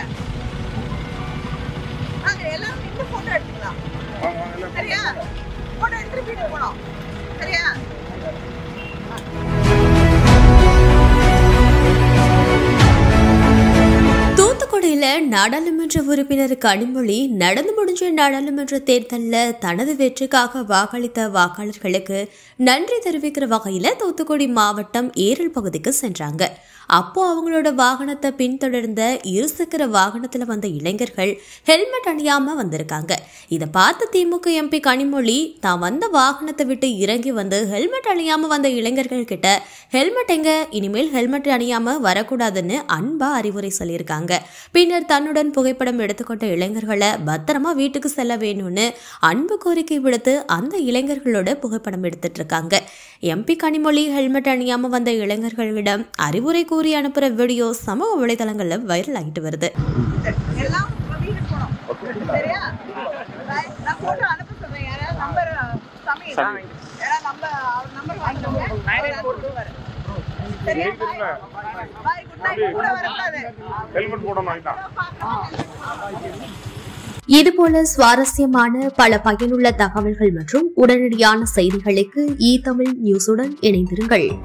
நில்லுங்க நாங்க எல்லாரும் நின்று போட்டோ எடுத்துக்கலாம். சரியா? போட்டோ எடுத்துட்டு வீட்டுக்கு போனோம் சரியா? தூத்துக்குடியில நாடாளுமன்ற உறுப்பினர் கனிமொழி நடந்து முடிஞ்ச நாடாளுமன்ற தேர்தலில் தனது வெற்றிக்காக வாக்களித்த வாக்காளர்களுக்கு நன்றி தெரிவிக்கிற வகையில் தூத்துக்குடி மாவட்டம் ஏரல் பகுதிக்கு சென்றாங்க. அப்போ அவங்களோட வாகனத்தை பின்தொடர்ந்த இருசக்கர வாகனத்துல வந்த இளைஞர்கள் ஹெல்மெட் அணியாம வந்திருக்காங்க. இதை பார்த்து திமுக எம்பி கனிமொழி தான் வந்த வாகனத்தை விட்டு இறங்கி வந்து ஹெல்மெட் அணியாம வந்த இளைஞர்கள் கிட்ட ஹெல்மெட் எங்க? இனிமேல் ஹெல்மெட் அணியாம வரக்கூடாதுன்னு அன்பா அறிவுரை சொல்லியிருக்காங்க. பின்னர் தன்னுடன் புகைப்படம் எடுத்துக்கொண்ட இளைஞர்களை பத்திரமா வீட்டுக்கு செல்ல வேணும்னு அன்பு கோரிக்கை விடுத்து அந்த இளைஞர்களோட புகைப்படம் எடுத்துட்டு இருக்காங்க. எம்பி கனிமொழி ஹெல்மெட் அணியாம வந்த இளைஞர்களிடம் அறிவுரை கூறி அனுப்புற வீடியோ சமூக வலைதளங்கள்ல வைரல் ஆகிட்டு வருது ஹெல்மெட் போடணும் இதுபோல சுவாரஸ்யமான பல பயனுள்ள தகவல்கள் மற்றும் உடனடியான செய்திகளுக்கு இ தமிழ் நியூஸுடன் இணைந்திருங்கள்.